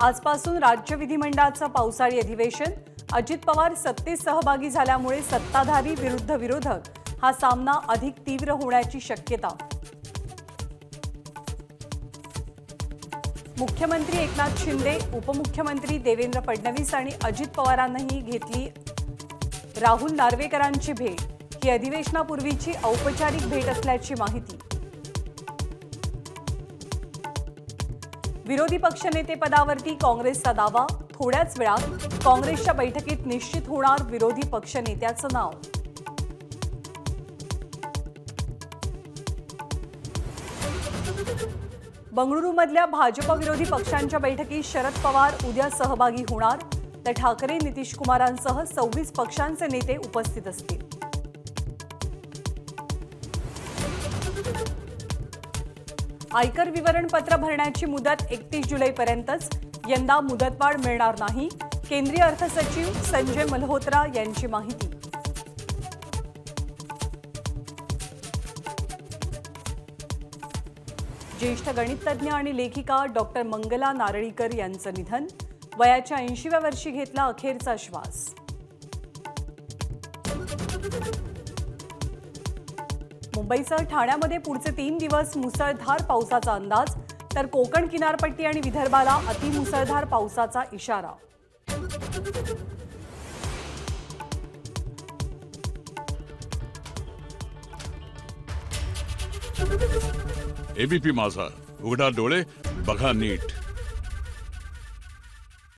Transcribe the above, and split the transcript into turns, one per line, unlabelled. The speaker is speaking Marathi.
आजपासून राज्य विधिमंडळाचं पावसाळी अधिवेशन. अजित पवार सत्तेत सहभागी झाल्यामुळे सत्ताधारी विरुद्ध विरोधक हा सामना अधिक तीव्र होण्याची शक्यता. मुख्यमंत्री एकनाथ शिंदे उपमुख्यमंत्री देवेंद्र फडणवीस आणि अजित पवारांनीही घेतली राहुल नार्वेकरांची भेट. ही अधिवेशनापूर्वीची औपचारिक भेट असल्याची माहिती. विरोधी पक्षनेतेपदावरती काँग्रेसचा दावा. थोड्याच वेळात काँग्रेसच्या बैठकीत निश्चित होणार विरोधी पक्षनेत्याचं नाव. बंगळुरूमधल्या भाजप विरोधी पक्षांच्या बैठकीत शरद पवार उद्या सहभागी होणार. तर ठाकरे नितीश कुमारांसह सव्वीस पक्षांचे नेते उपस्थित असतील. आयकर विवरणपत्र भरण्याची मुदत एकतीस जुलैपर्यंतच यंदा मुदतवाढ मिळणार नाही. केंद्रीय अर्थसचिव संजय मल्होत्रा यांची माहिती. ज्येष्ठ गणिततज्ञ आणि लेखिका डॉक्टर मंगला नारळीकर यांचं निधन वयाच्या ऐंशीव्या वर्षी घेतला अखेरचा श्वास. मुंबईसह ठाण्यामध्ये पुढचे तीन दिवस मुसळधार पावसाचा अंदाज तर कोकण किनारपट्टी आणि विदर्भाला अतिमुसळधार पावसाचा इशारा.
एबीपी माझा. उघडा डोळे बघा नीट.